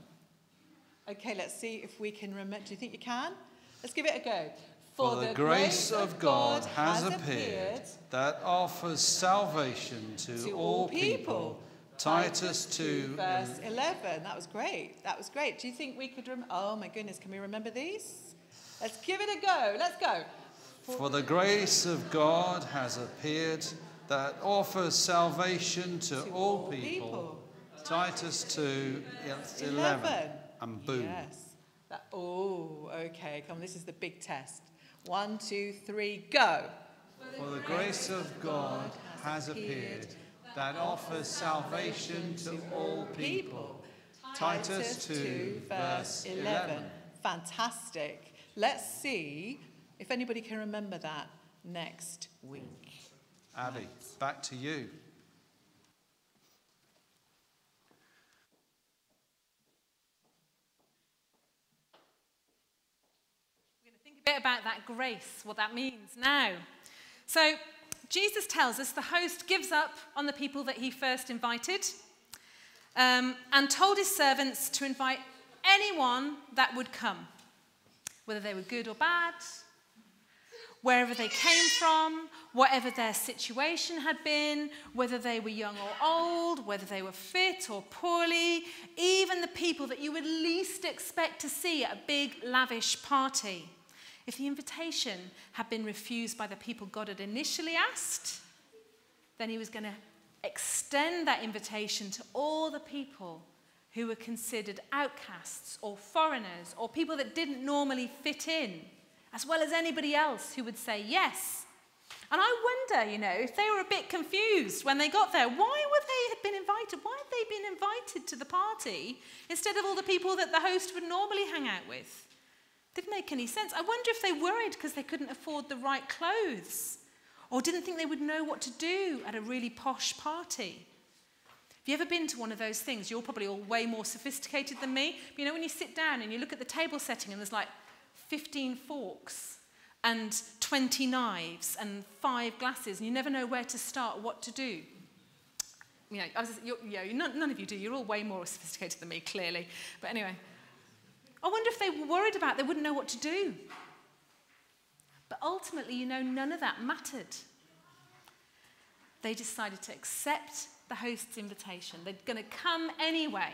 Okay, let's see if we can remember. Do you think you can? Let's give it a go. For the grace of God has appeared that offers salvation to all people. Titus 2. verse 11. That was great. That was great. Do you think we could remember? Oh my goodness, can we remember these? Let's give it a go. Let's go. For the grace of God has appeared that offers salvation to all people. Titus 2, yes, 11. 11. And boom. Yes. That, oh, okay. Come on, this is the big test. One, two, three, go. For the grace of God has appeared that offers salvation to all people. Titus 2, verse 11. Fantastic. Let's see if anybody can remember that next week. Abby, back to you. We're going to think a bit about that grace, what that means now. So, Jesus tells us the host gives up on the people that he first invited um, and told his servants to invite anyone that would come, whether they were good or bad, wherever they came from, whatever their situation had been, whether they were young or old, whether they were fit or poorly, even the people that you would least expect to see at a big, lavish party. If the invitation had been refused by the people God had initially asked, then he was going to extend that invitation to all the people who were considered outcasts or foreigners or people that didn't normally fit in, as well as anybody else who would say yes. And I wonder, you know, if they were a bit confused when they got there. Why were they had been invited? Why had they been invited to the party instead of all the people that the host would normally hang out with? Didn't make any sense. I wonder if they worried because they couldn't afford the right clothes or didn't think they would know what to do at a really posh party. Have you ever been to one of those things? You're probably all way more sophisticated than me. But you know, when you sit down and you look at the table setting and there's like 15 forks and 20 knives and five glasses, and you never know where to start, what to do. You know, was, you're, none, none of you do. You're all way more sophisticated than me, clearly. But anyway, I wonder if they were worried about it, they wouldn't know what to do. But ultimately, you know, none of that mattered. They decided to accept the host's invitation. They're going to come anyway.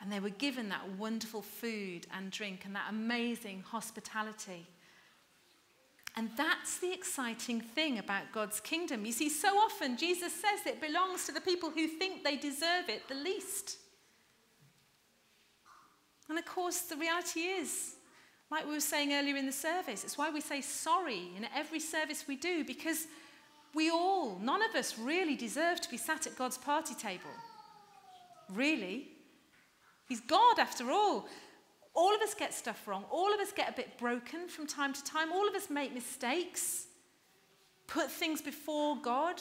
And they were given that wonderful food and drink and that amazing hospitality. And that's the exciting thing about God's kingdom. You see, so often Jesus says it belongs to the people who think they deserve it the least. And of course, the reality is, like we were saying earlier in the service, it's why we say sorry in every service we do, because we all, none of us really deserve to be sat at God's party table. Really. He's God after all. All of us get stuff wrong. All of us get a bit broken from time to time. All of us make mistakes, put things before God.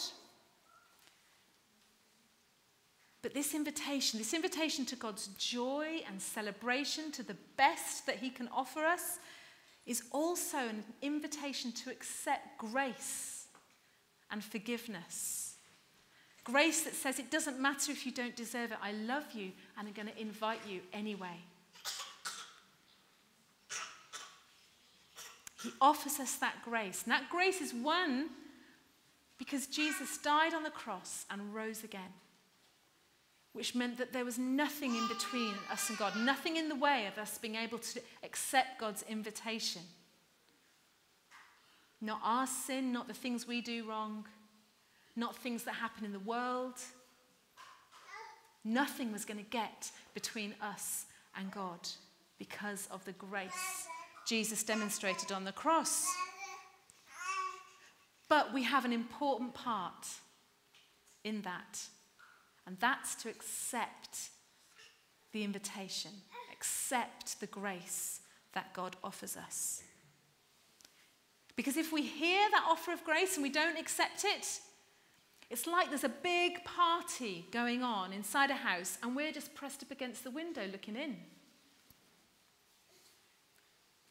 But this invitation, this invitation to God's joy and celebration, to the best that He can offer us, is also an invitation to accept grace and forgiveness. Grace that says it doesn't matter if you don't deserve it, I love you and I'm going to invite you anyway. He offers us that grace. And that grace is won because Jesus died on the cross and rose again, which meant that there was nothing in between us and God, nothing in the way of us being able to accept God's invitation. Not our sin, not the things we do wrong, not things that happen in the world. Nothing was going to get between us and God because of the grace Jesus demonstrated on the cross. But we have an important part in that, and that's to accept the invitation, accept the grace that God offers us. Because if we hear that offer of grace and we don't accept it, it's like there's a big party going on inside a house and we're just pressed up against the window looking in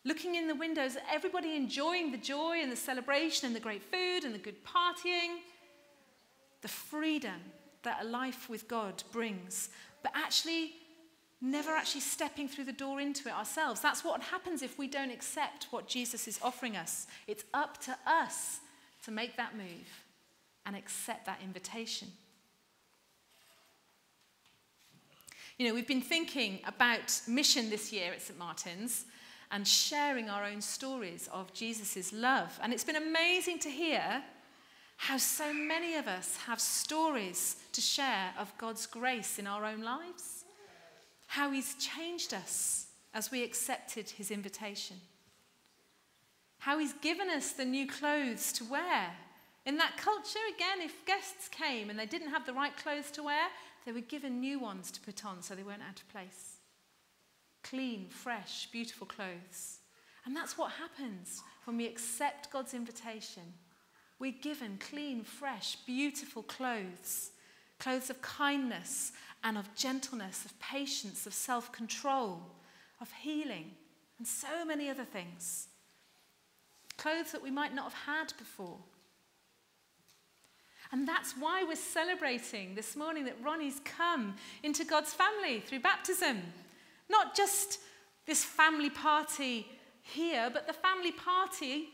looking in the windows, everybody enjoying the joy and the celebration and the great food and the good partying, the freedom that a life with God brings, but actually never actually stepping through the door into it ourselves. That's what happens if we don't accept what Jesus is offering us. It's up to us to make that move and accept that invitation. You know, we've been thinking about mission this year at St. Martin's and sharing our own stories of Jesus' love. And it's been amazing to hear how so many of us have stories to share of God's grace in our own lives, how He's changed us as we accepted His invitation, how He's given us the new clothes to wear. In that culture, again, if guests came and they didn't have the right clothes to wear, they were given new ones to put on so they weren't out of place clean, fresh, beautiful clothes. And that's what happens when we accept God's invitation. We're given clean, fresh, beautiful clothes clothes of kindness and of gentleness, of patience, of self control, of healing, and so many other things. Clothes that we might not have had before. And that's why we're celebrating this morning that Ronnie's come into God's family through baptism. Not just this family party here, but the family party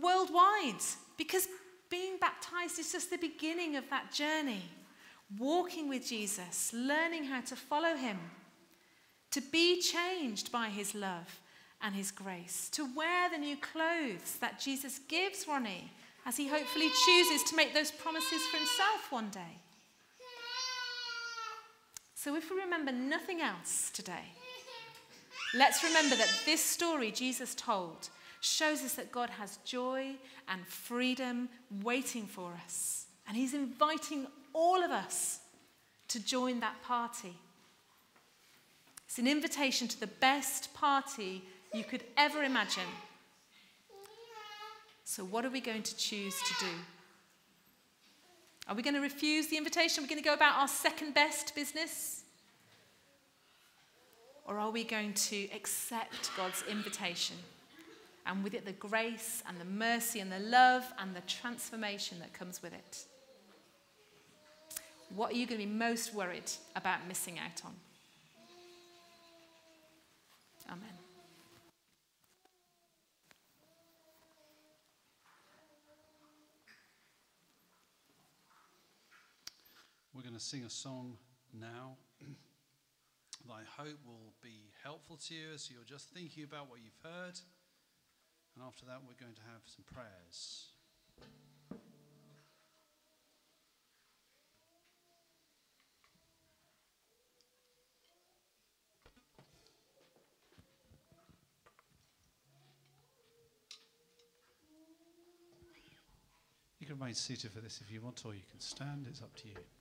worldwide. Because being baptized is just the beginning of that journey. Walking with Jesus, learning how to follow him, to be changed by his love and his grace, to wear the new clothes that Jesus gives Ronnie as he hopefully chooses to make those promises for himself one day. So, if we remember nothing else today, Let's remember that this story Jesus told shows us that God has joy and freedom waiting for us. And He's inviting all of us to join that party. It's an invitation to the best party you could ever imagine. So, what are we going to choose to do? Are we going to refuse the invitation? We're we going to go about our second best business? Or are we going to accept God's invitation? And with it, the grace and the mercy and the love and the transformation that comes with it. What are you going to be most worried about missing out on? Amen. We're going to sing a song now that I hope will be helpful to you as you're just thinking about what you've heard. And after that, we're going to have some prayers. You can remain seated for this if you want, or you can stand. It's up to you. You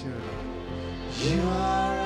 You're. You are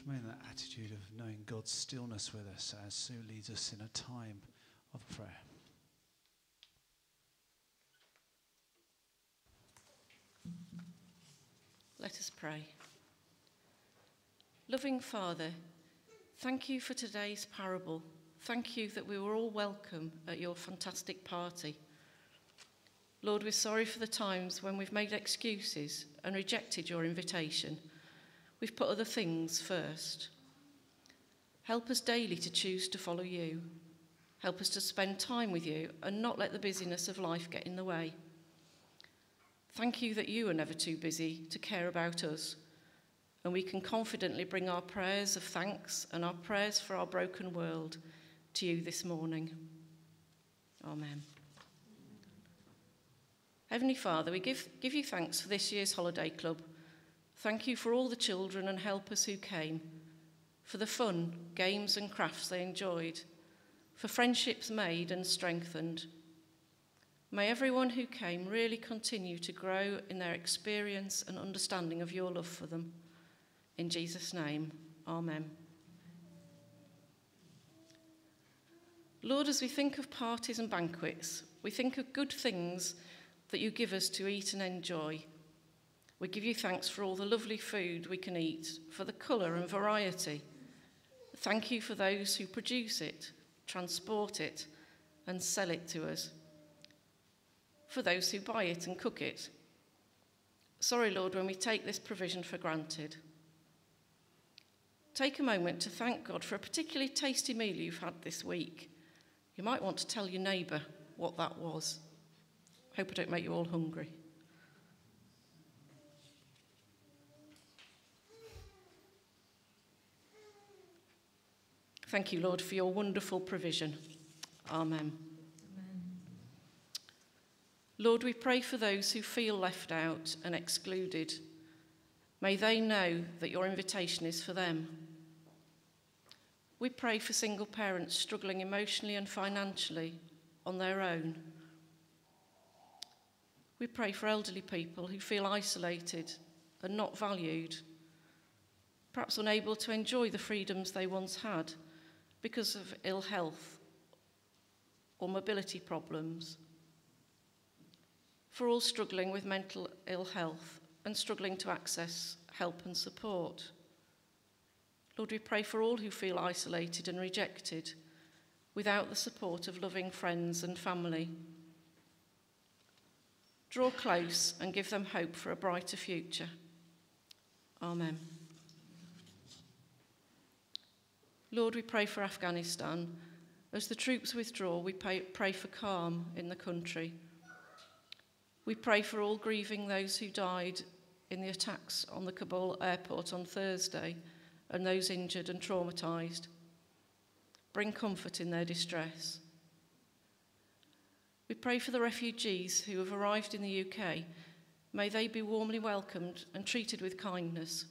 Just remain in that attitude of knowing God's stillness with us as Sue leads us in a time of prayer. Let us pray. Loving Father, thank you for today's parable. Thank you that we were all welcome at your fantastic party. Lord, we're sorry for the times when we've made excuses and rejected your invitation. We've put other things first. Help us daily to choose to follow you. Help us to spend time with you and not let the busyness of life get in the way. Thank you that you are never too busy to care about us, and we can confidently bring our prayers of thanks and our prayers for our broken world to you this morning. Amen. Heavenly Father, we give, give you thanks for this year's holiday club. Thank you for all the children and helpers who came, for the fun, games, and crafts they enjoyed, for friendships made and strengthened. May everyone who came really continue to grow in their experience and understanding of your love for them. In Jesus' name, Amen. Lord, as we think of parties and banquets, we think of good things that you give us to eat and enjoy. We give you thanks for all the lovely food we can eat, for the colour and variety. Thank you for those who produce it, transport it, and sell it to us. For those who buy it and cook it. Sorry, Lord, when we take this provision for granted. Take a moment to thank God for a particularly tasty meal you've had this week. You might want to tell your neighbour what that was. Hope I don't make you all hungry. Thank you, Lord, for your wonderful provision. Amen. Lord, we pray for those who feel left out and excluded. May they know that your invitation is for them. We pray for single parents struggling emotionally and financially on their own. We pray for elderly people who feel isolated and not valued, perhaps unable to enjoy the freedoms they once had because of ill health or mobility problems. For all struggling with mental ill health and struggling to access help and support. Lord, we pray for all who feel isolated and rejected without the support of loving friends and family. Draw close and give them hope for a brighter future. Amen. Lord, we pray for Afghanistan. As the troops withdraw, we pray, pray for calm in the country. We pray for all grieving those who died in the attacks on the Kabul airport on Thursday and those injured and traumatised. Bring comfort in their distress. We pray for the refugees who have arrived in the UK. May they be warmly welcomed and treated with kindness.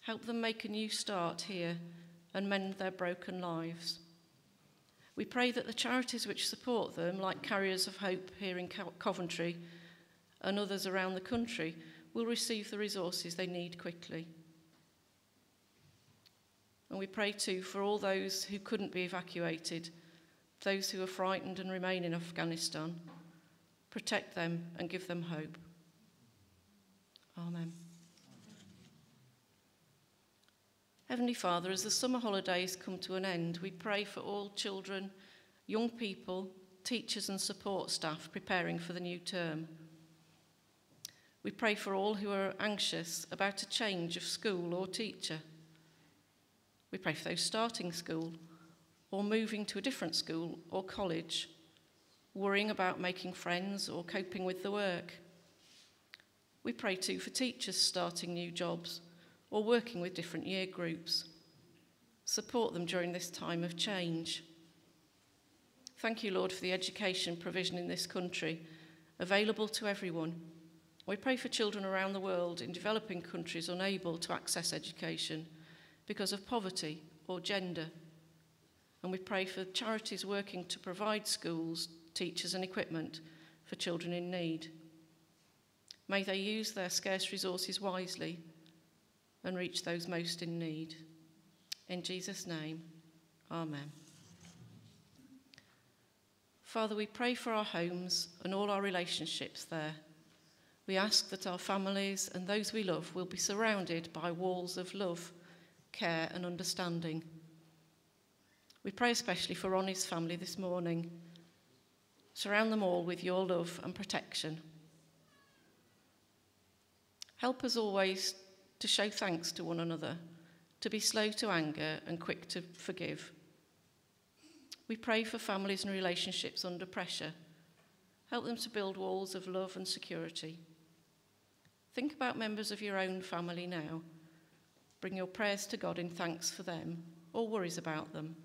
Help them make a new start here and mend their broken lives. We pray that the charities which support them, like Carriers of Hope here in Coventry and others around the country, will receive the resources they need quickly. And we pray too for all those who couldn't be evacuated those who are frightened and remain in Afghanistan. Protect them and give them hope. Amen. Heavenly Father, as the summer holidays come to an end, we pray for all children, young people, teachers, and support staff preparing for the new term. We pray for all who are anxious about a change of school or teacher. We pray for those starting school or moving to a different school or college, worrying about making friends or coping with the work. We pray too for teachers starting new jobs or working with different year groups. Support them during this time of change. Thank you, Lord, for the education provision in this country, available to everyone. We pray for children around the world in developing countries unable to access education because of poverty or gender and we pray for charities working to provide schools, teachers, and equipment for children in need. May they use their scarce resources wisely and reach those most in need. In Jesus' name, Amen. Father, we pray for our homes and all our relationships there. We ask that our families and those we love will be surrounded by walls of love, care, and understanding. We pray especially for Ronnie's family this morning. Surround them all with your love and protection. Help us always to show thanks to one another, to be slow to anger and quick to forgive. We pray for families and relationships under pressure. Help them to build walls of love and security. Think about members of your own family now. Bring your prayers to God in thanks for them or worries about them.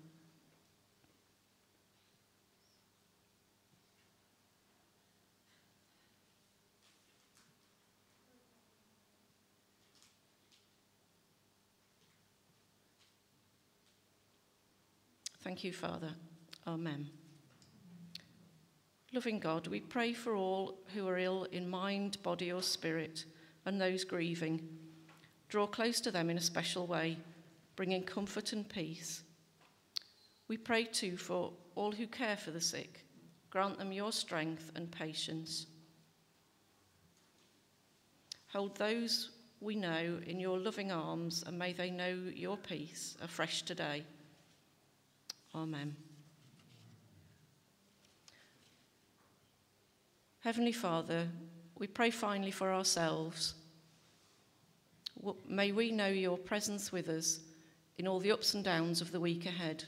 Thank you, Father. Amen. Loving God, we pray for all who are ill in mind, body, or spirit, and those grieving. Draw close to them in a special way, bringing comfort and peace. We pray too for all who care for the sick. Grant them your strength and patience. Hold those we know in your loving arms, and may they know your peace afresh today. Amen. Heavenly Father, we pray finally for ourselves. May we know your presence with us in all the ups and downs of the week ahead.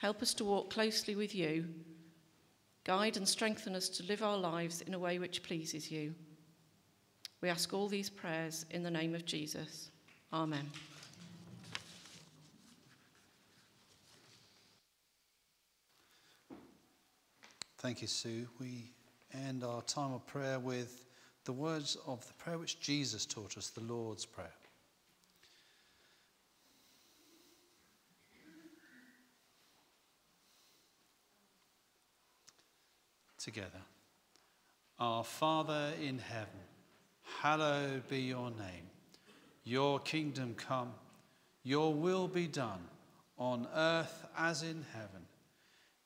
Help us to walk closely with you. Guide and strengthen us to live our lives in a way which pleases you. We ask all these prayers in the name of Jesus. Amen. Thank you, Sue. We end our time of prayer with the words of the prayer which Jesus taught us, the Lord's Prayer. Together. Our Father in heaven, hallowed be your name. Your kingdom come, your will be done, on earth as in heaven.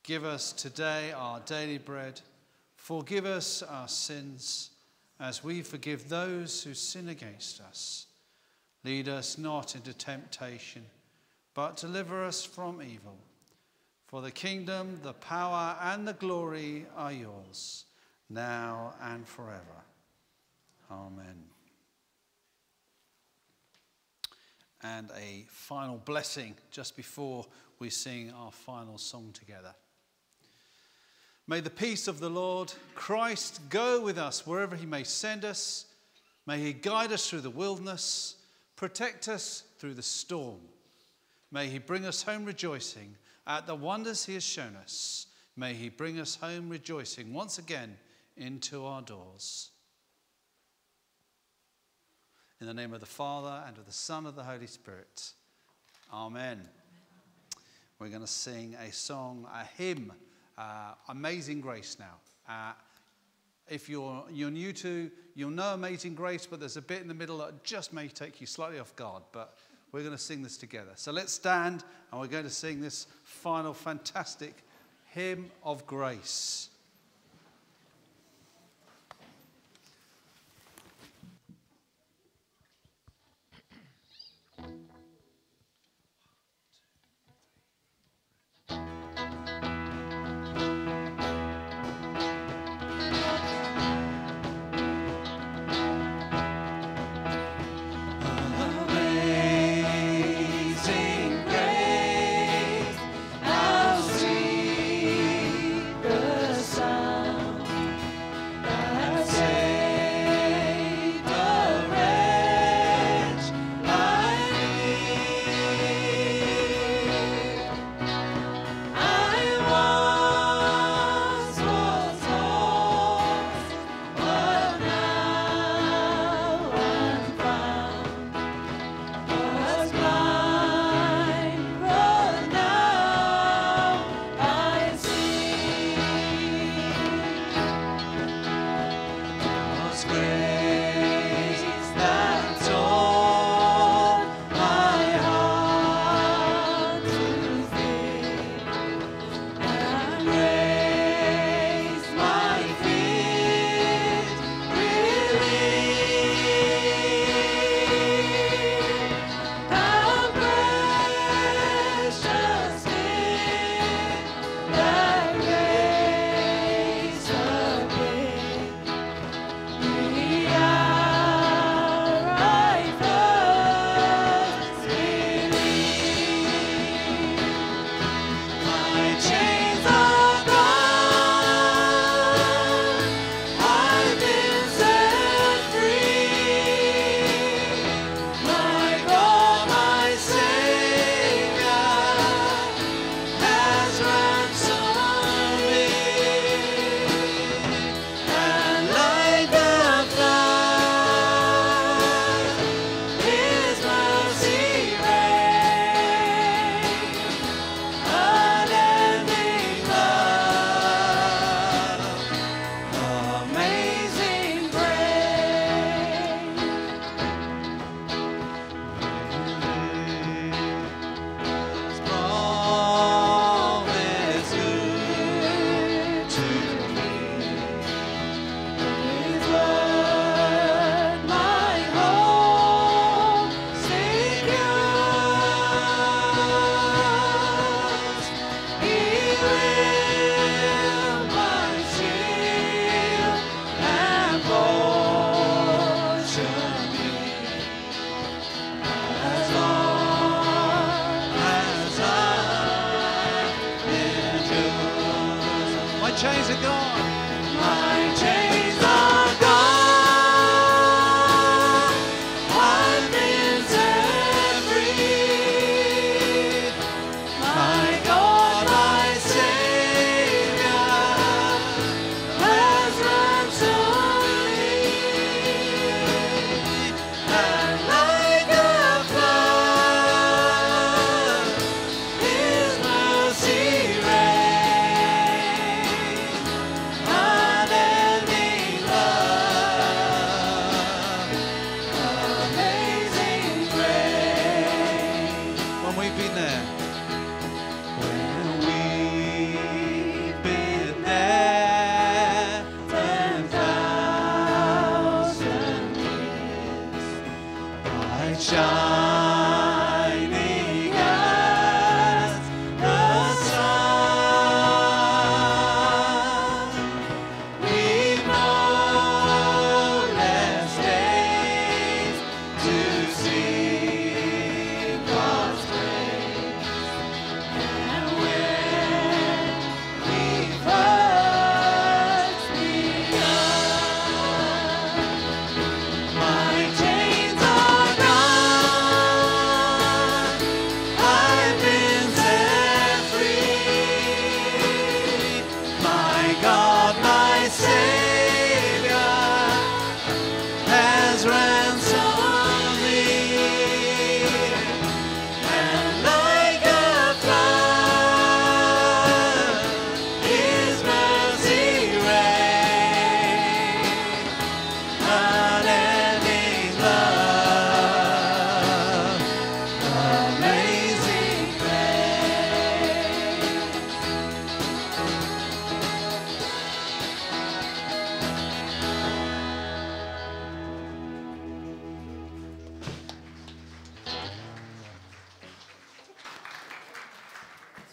Give us today our daily bread. Forgive us our sins as we forgive those who sin against us. Lead us not into temptation, but deliver us from evil. For the kingdom, the power, and the glory are yours, now and forever. Amen. And a final blessing just before we sing our final song together. May the peace of the Lord Christ go with us wherever he may send us. May he guide us through the wilderness, protect us through the storm. May he bring us home rejoicing at the wonders he has shown us. May he bring us home rejoicing once again into our doors. In the name of the Father, and of the Son, and of the Holy Spirit. Amen. We're going to sing a song, a hymn uh, Amazing Grace now. Uh, if you're, you're new to, you'll know Amazing Grace, but there's a bit in the middle that just may take you slightly off guard. But we're going to sing this together. So let's stand and we're going to sing this final fantastic hymn of grace.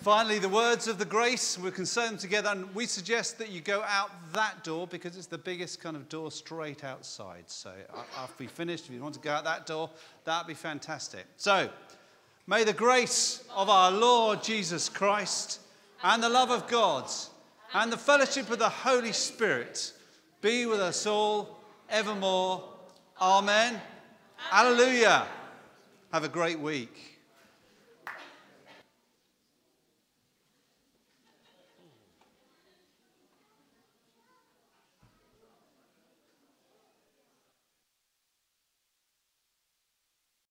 Finally, the words of the grace, we're concerned together, and we suggest that you go out that door because it's the biggest kind of door straight outside. So after we finish, if you want to go out that door, that'd be fantastic. So, may the grace of our Lord Jesus Christ and the love of God and the fellowship of the Holy Spirit be with us all evermore. Amen. Hallelujah. Have a great week.